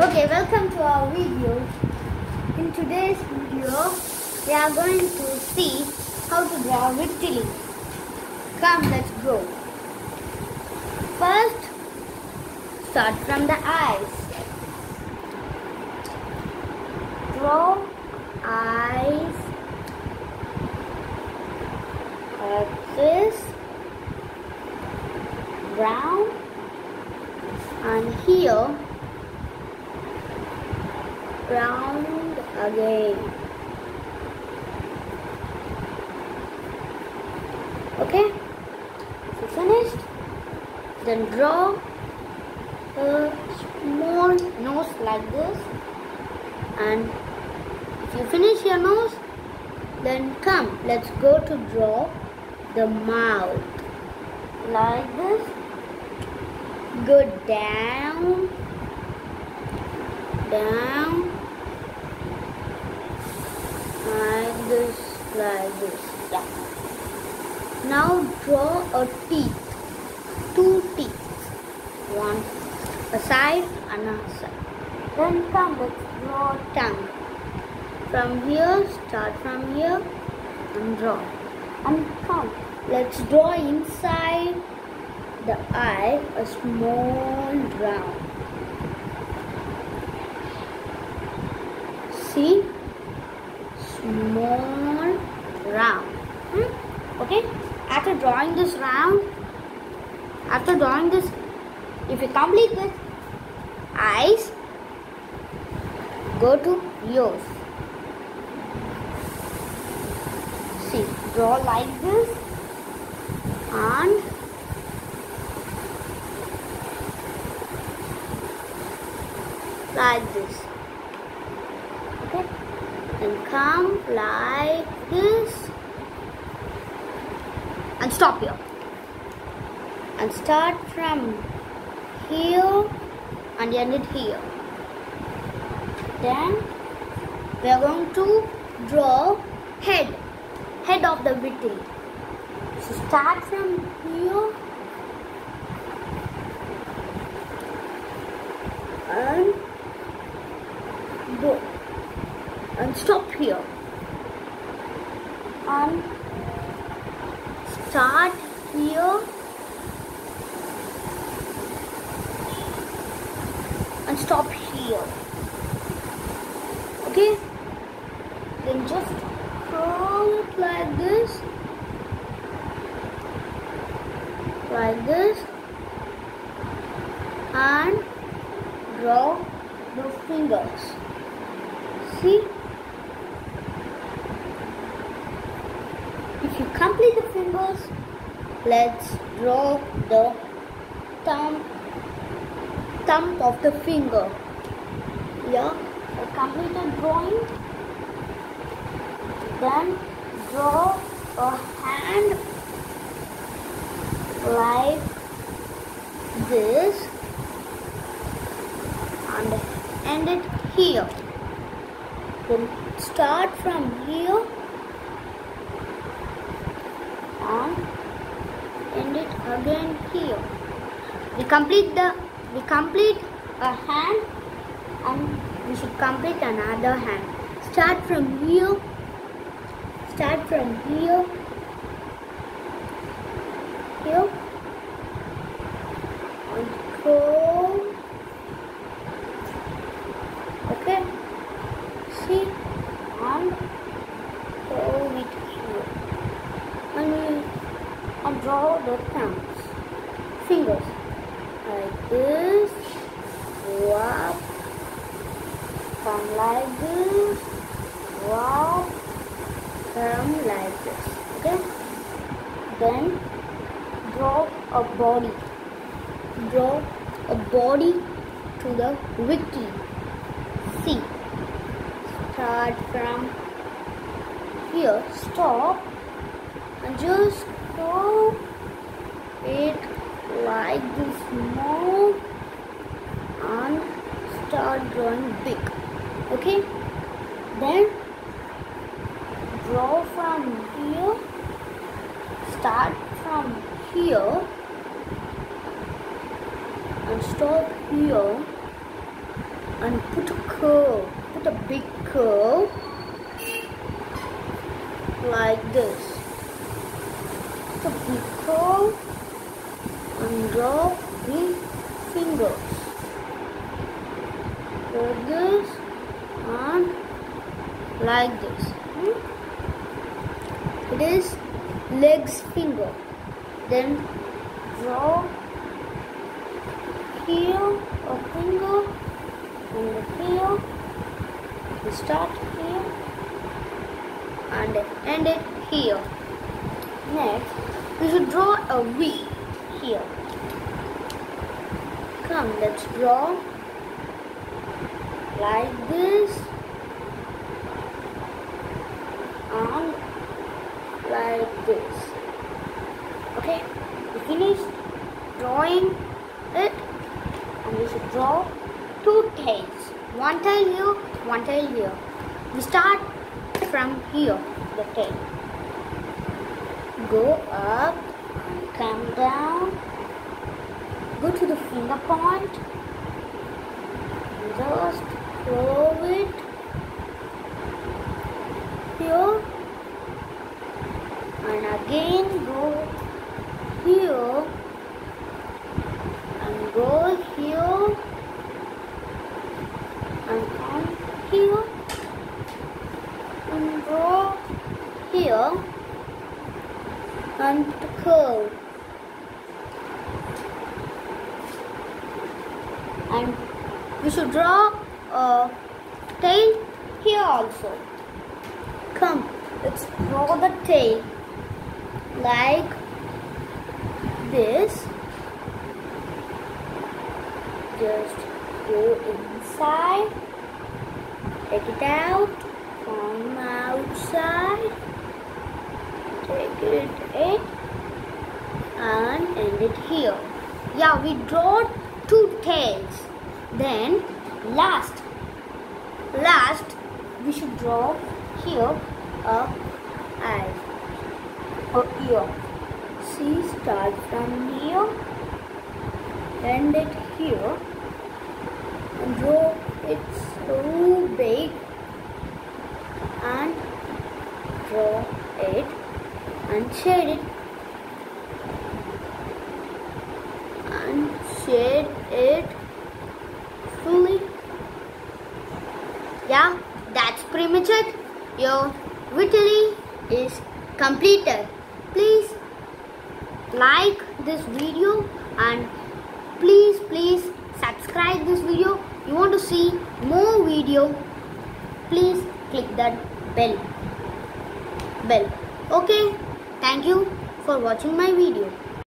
Okay, welcome to our video. In today's video, we are going to see how to draw Victini. Come, let's go. First, start from the eyes. Draw eyes like this, brown, and here round again. Okay, so finished. Then draw a small nose like this, and if you finish your nose, then come. Let's go to draw the mouth like this. Go down, down, like this, Yeah. Now draw a teeth, two teeth, one a side and a side. Then come, let's draw tongue. From here, start from here and draw. And come, let's draw inside the eye a small round. See? Small round. Hmm? Okay? After drawing this round, after drawing this, if you complete this, eyes, go to yours See, draw like this and like this. And come like this and stop here. And start from here and end it here. Then we are going to draw head, head of the Victini. So start from here and go and stop here. And start here. And stop here. Okay? Then just curl it like this. Like this. And draw the fingers. See if you complete the fingers let's draw the thumb thumb of the finger. Yeah. I completed drawing. Then draw a hand like this and end it here. Then start from here and it again here. We complete the we complete a hand and we should complete another hand. Start from here. Start from here. Here and go okay see and go it here and we and draw the thumbs fingers like this. Wow come like this. Wow come like this. Okay? Then draw a body. Draw a body to the wiki. See start from here. Stop. And just go it like this small and start drawing big okay then draw from here start from here and stop here and put a curve. Put a big curve like this. Put a big curve and draw the fingers. Like this and like this. It is legs finger. Then draw here a finger and here. We start here and end it here. Next, we should draw a V here. Come, let's draw like this and like this. Okay, we finished drawing it and we should draw two tails. One tail here, one tail here. We start from here, the tail. Go up come down. Go to the finger point. Just curve it here. And again go here. And go here. And come here. And go here. And curve and we should draw a tail here also. Come let's draw the tail. Like this. Just go inside. Take it out from outside. Take it in and end it here. Yeah we draw two tails then last last we should draw here a eye or ear. See start from here end it here and draw it so big and draw it and shade it and shade it fully. Yeah that's pretty much it your Victini is completed. Please like this video and please please subscribe this video. You want to see more video? Please click that bell. Bell. Okay thank you for watching my video